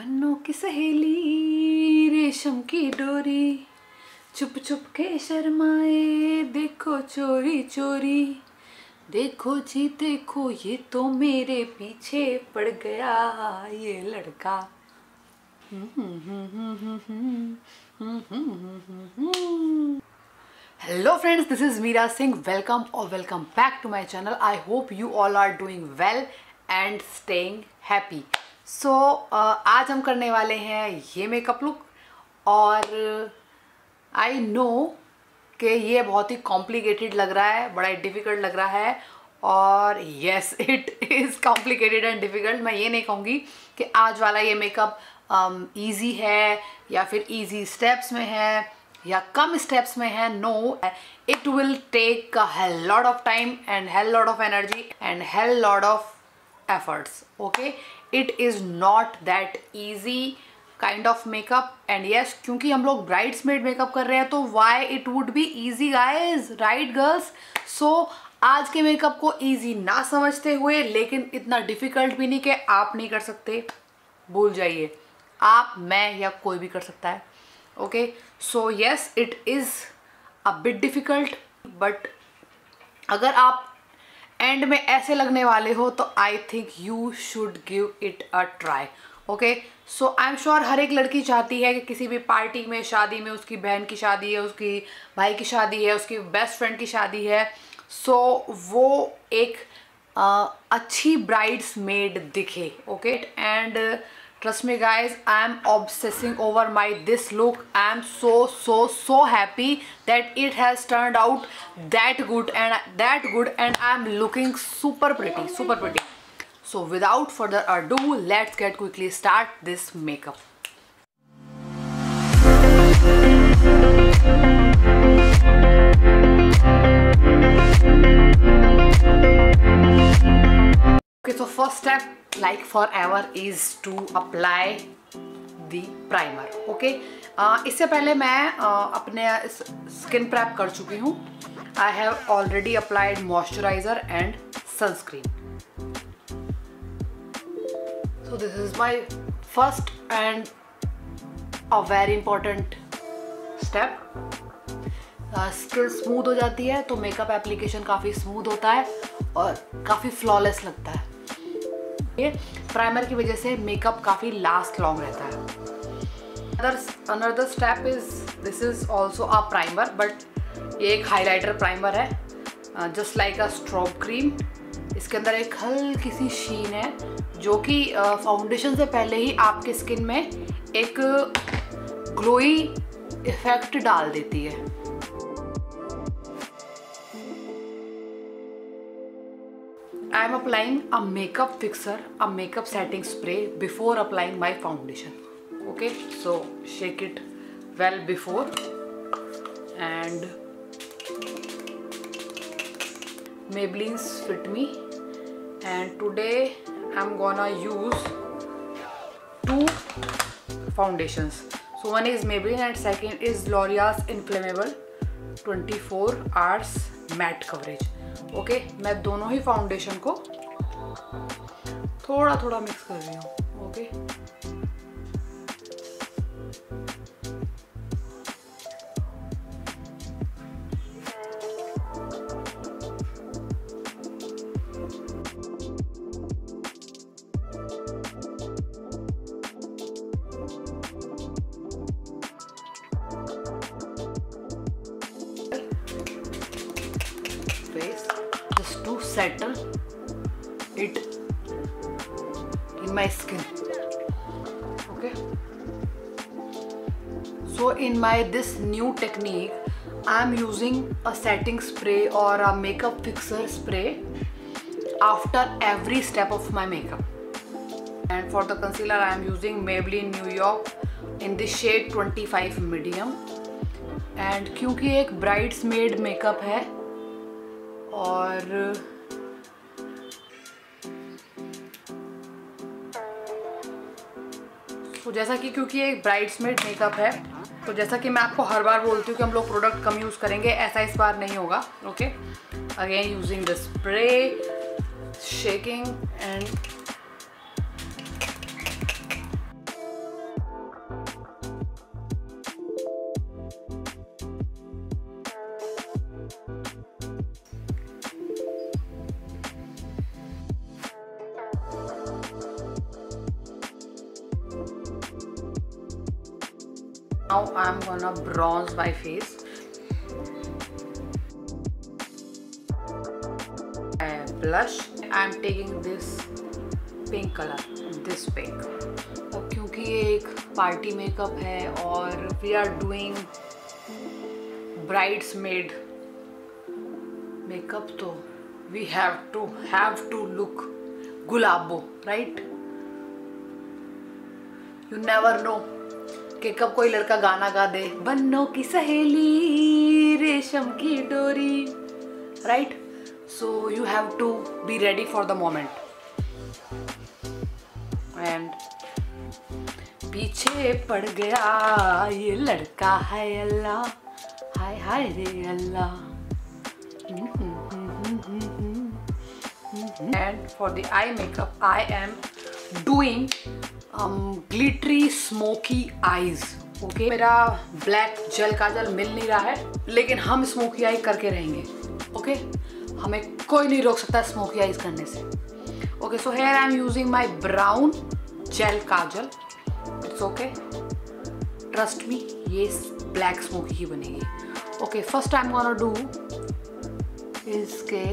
बन्नों की सहेली, रेशम की डोरी चुप चुप के शर्माए, देखो चोरी चोरी, देखो जी देखो, ये तो मेरे पीछे पड़ गया, ये लड़का। Hello friends this is Meera Singh welcome और welcome back to my channel I hope you all are doing well and staying happy so so, आज हम करने वाले हैं ये मेकअप लुक और आई नो कि ये बहुत ही कॉम्प्लिकेटेड लग रहा है बड़ा डिफ़िकल्ट लग रहा है और yes it is complicated and difficult मैं ये नहीं कहूँगी कि आज वाला ये मेकअप ईजी um, है या फिर ईजी स्टेप्स में है या कम स्टेप्स में है no it will take hell lot of time and hell lot of energy and hell lot of efforts okay it is not that easy kind of makeup and yes क्योंकि हम लोग brides made makeup कर रहे हैं तो why it would be easy guys right girls so आज के makeup को ईजी ना समझते हुए, लेकिन इतना डिफ़िकल्ट भी नहीं कि आप नहीं कर सकते। भूल जाइए। आप, मैं या कोई भी कर सकता है okay so yes it is a bit difficult but अगर आप एंड में ऐसे लगने वाले हो तो I think you should give it a try okay so I am sure हर एक लड़की चाहती है कि किसी भी पार्टी में शादी में उसकी बहन की शादी है उसकी भाई की शादी है उसकी बेस्ट फ्रेंड की शादी है. सो so, वो एक uh, अच्छी ब्राइड्स मेड दिखे. Okay and trust me guys i am obsessing over my this look. I am so so so happy that it has turned out that good and that good and i am looking super pretty super pretty. So without further ado let's get quickly start this makeup okay so first step like forever is to apply the primer okay? Uh, इससे पहले मैं uh, अपने skin prep कर चुकी हूँ। I have already applied moisturiser and sunscreen so this is my first and a very important step. Skin smooth हो जाती है तो मेकअप एप्लीकेशन काफ़ी स्मूथ होता है और काफ़ी फ्लॉलेस लगता है। ये प्राइमर की वजह से मेकअप काफ़ी लास्ट लॉन्ग रहता है। Another step is this is also a primer but ये एक हाईलाइटर प्राइमर है just like a strobe cream इसके अंदर एक हल्की सी शीन है, जो कि फाउंडेशन से पहले ही आपके स्किन में एक ग्लोई इफ़ेक्ट डाल देती है। I am applying a makeup fixer, a makeup setting spray before applying my foundation. Okay, so shake it well before and Maybelline's Fit Me and today I'm gonna use two foundations. So one is Maybelline and second is L'Oreal's Inflammable 24 hours matte coverage. Okay मैं दोनों ही foundation को थोड़ा थोड़ा mix कर रही हूँ okay settle it in my skin okay so in my this new technique I'm using a setting spray or a makeup fixer spray after every step of my makeup and for the concealer I am using Maybelline New York in the shade 25 medium and क्योंकि एक brides made makeup है और तो जैसा कि क्योंकि ये bridesmaid makeup है तो जैसा कि मैं आपको हर बार बोलती हूँ कि हम लोग प्रोडक्ट कम यूज़ करेंगे, ऐसा इस बार नहीं होगा okay again using the spray shaking and now i'm gonna bronze my face and blush i'm taking this pink color this pink अब क्योंकि ये एक पार्टी मेकअप है और we are doing brides maid makeup तो we have to have to look Gulabo right you never know कि कब कोई लड़का गाना गा दे। बन्नों की सहेली, रेशम की डोरी। Right so you have to be ready for the moment and पीछे पड़ गया ये लड़का है अल्लाह, हाय हाय रे Allah. And for the eye makeup, I am doing glittery, smoky eyes okay? मेरा ब्लैक जेल काजल मिल नहीं रहा है, लेकिन हम स्मोकी आई करके रहेंगे ओके okay? हमें कोई नहीं रोक सकता स्मोकी आईज करने से okay so here I am using my brown gel kajal it's okay trust me ये ब्लैक स्मोकी ही बनेगी okay first I am gonna do इसके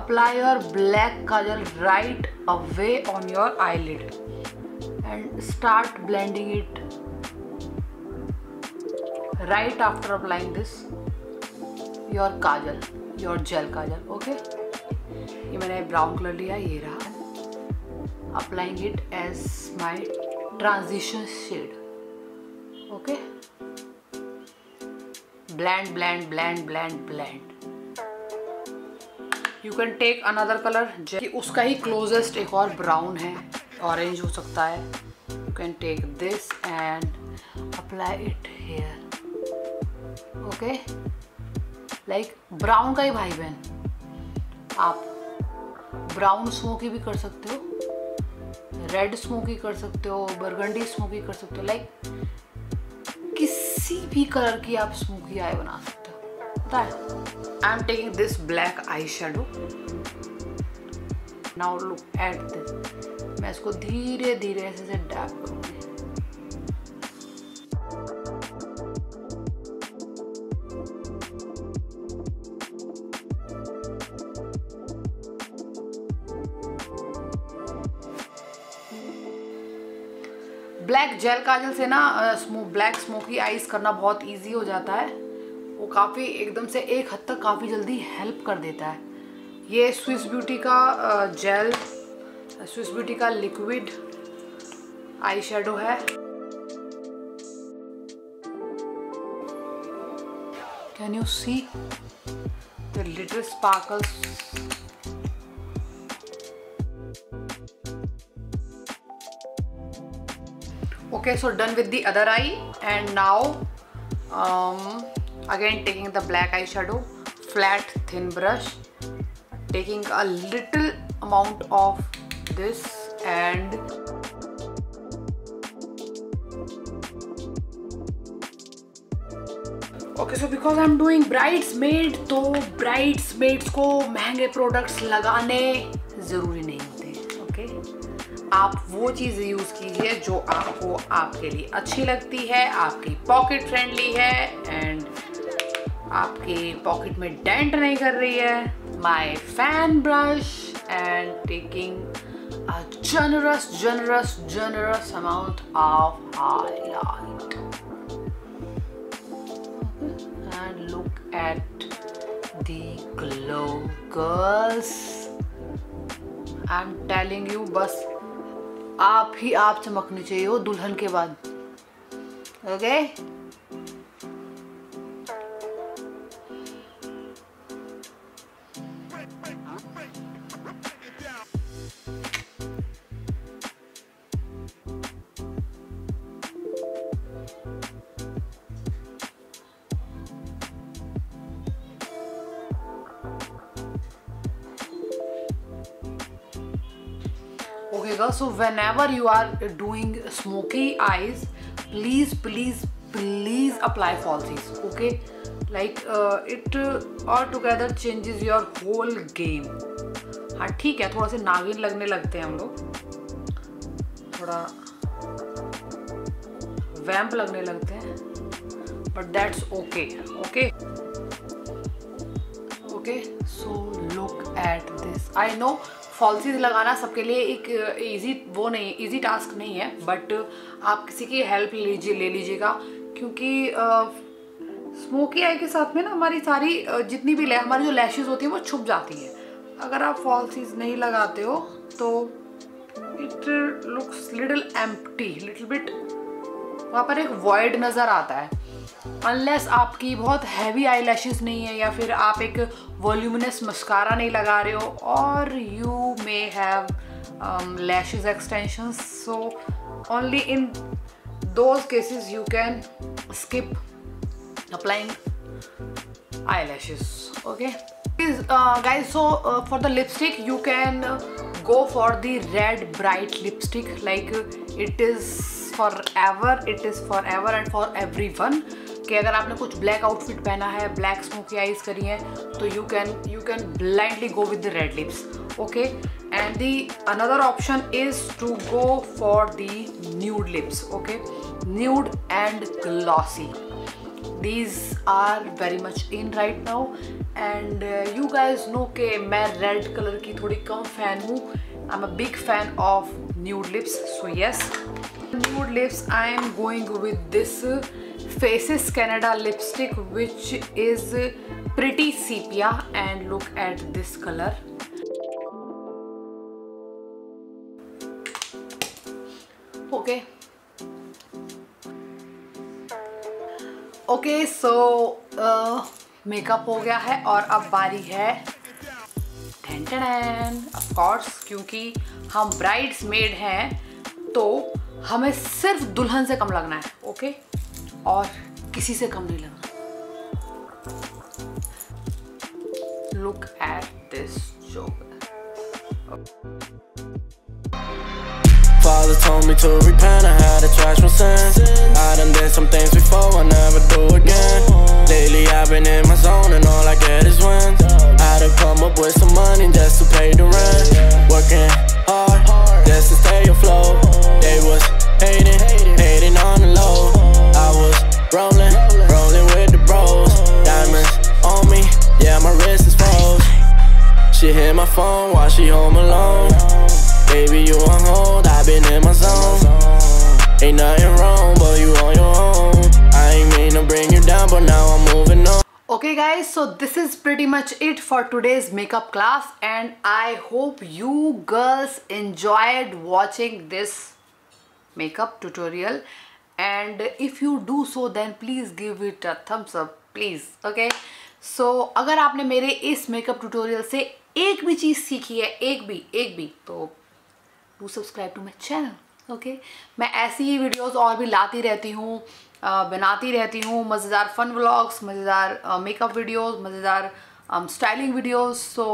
apply your black kajal right away on your eyelid and start blending it right after applying this your kajal your gel kajal okay ये मैंने brown colour लिया ये रहा applying it as my transition shade okay blend blend blend blend blend You can take another colour कि उसका ही closest एक और brown है ऑरेंज हो सकता है। You can take this and apply it here okay like brown का ही भाई बहन आप ब्राउन स्मोकी भी कर सकते हो रेड स्मोकी कर सकते हो बरगंडी स्मोकी कर सकते हो। लाइक किसी भी कलर की आप स्मोकी आई बना सकते हो। है? I'm taking this black eyeshadow. Now look at this. मैं इसको धीरे धीरे ऐसे से डैप करूँगी ब्लैक जेल काजल से ना स्मो ब्लैक स्मोकी आइज़ करना बहुत इजी हो जाता है वो काफ़ी एकदम से एक हद तक काफ़ी जल्दी हेल्प कर देता है। ये स्विस ब्यूटी का जेल स्विस ब्यूटी का लिक्विड आई शेडो है। Can you see the little sparkles okay so done with the other eye and now um, again, taking the black eyeshadow, flat, thin brush, taking a little amount of this and okay so because I am doing bridesmaid तो bridesmaids को महँगे products लगाने ज़रूरी नहीं होते okay आप वो चीज़ use कीजिए जो आपको आपके लिए अच्छी लगती है, आपकी पॉकेट फ्रेंडली है एंड आपके पॉकेट में डेंट नहीं कर रही है। My fan brush and taking generous generous generous amount of highlight and look at the girls I am telling you बस आप ही आप चमकने चाहिए हो दुल्हन के बाद। Okay okay? रहेगा so whenever you are doing smoky eyes please please please apply falsies okay like it altogether changes your whole game हाँ ठीक है, थोड़ा से नागिन लगने लगते हैं हम लोग। थोड़ा वैम्प लगने लगते हैं but that's okay okay okay so look at this I know falsies लगाना सबके लिए एक इजी वो नहीं इजी टास्क नहीं है बट आप किसी की हेल्प लीजिए, ले लीजिएगा, क्योंकि स्मोकी आई के साथ में ना हमारी सारी जितनी भी, हमारी जो लैशेज होती हैं वो छुप जाती हैं। अगर आप फॉल्सीज नहीं लगाते हो तो it looks little empty little bit वहाँ पर एक वॉइड नज़र आता है। अनलेस आपकी बहुत हैवी आई लैशेज नहीं है या फिर आप एक वॉल्यूमिनस मस्कारा नहीं लगा रहे हो, और you may have lashes extension so only in those cases you can skip applying eye lashes okay guys so for the lipstick you can go for the red bright lipstick like it is forever it is forever and for everyone कि अगर आपने कुछ black outfit पहना है black smoky eyes करी है तो you can you can blindly go with the red lips okay and the another option is to go for the nude lips okay nude and glossy these are very much in right now and you guys know के मैं red colour की थोड़ी कम fan हूँ। I am a big fan of nude lips so yes nude lips I am going with this Faces Canada lipstick which is pretty sepia and look at this color okay okay so makeup हो गया है और अब बारी है of course क्योंकि हम brides made हैं तो हमें सिर्फ़ दुल्हन से कम लगना है ओके और किसी से कम नहीं लगना look at this joke Father told me to repent, I had to trash my sins I done did some things before, I never do again Lately I've been in my zone and all I get is wins I to come up with some money just to pay the rent Working hard, just to stay afloat. They was hating, hating on the low. I was rolling, rolling with the bros. Diamonds on me, yeah my wrist is froze. She hit my phone while she home alone. Baby, you on hold, I've been in my zone. Ain't nothing wrong, but you on your own. I ain't mean to bring you down, but now I'm moving on Okay guys, so this is pretty much it for today's makeup class and I hope you girls enjoyed watching this makeup tutorial and if you do so then please give it a thumbs up please okay so अगर आपने मेरे इस makeup tutorial से एक भी चीज़ सीखी है एक भी एक भी तो do subscribe to my channel okay मैं ऐसी ही वीडियोज़ और भी लाती रहती हूँ बनाती रहती हूँ, मज़ेदार फन व्लॉग्स मज़ेदार मेकअप वीडियोज़ मज़ेदार styling videos so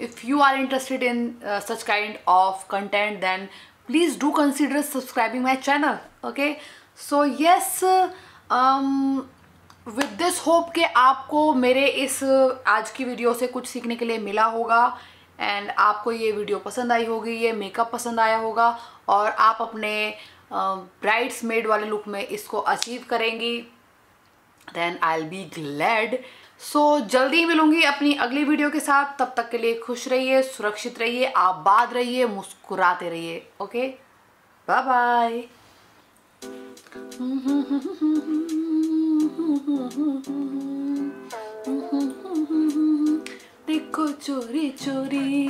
if you are interested in such kind of content then please do consider subscribing my channel okay so yes with this hope कि आपको मेरे इस आज की वीडियो से कुछ सीखने के लिए मिला होगा एंड आपको ये वीडियो पसंद आई होगी, ये मेकअप पसंद आया होगा, और आप अपने ब्राइड्स मेड वाले लुक में इसको अचीव करेंगी then I'll be glad so जल्दी ही मिलूँगी अपनी अगली वीडियो के साथ। तब तक के लिए खुश रहिए, सुरक्षित रहिए, आबाद रहिए, मुस्कुराते रहिए ओके बाय बाय देखो चोरी चोरी।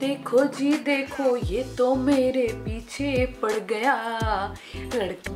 देखो जी देखो ये तो मेरे पीछे पड़ गया। लड़का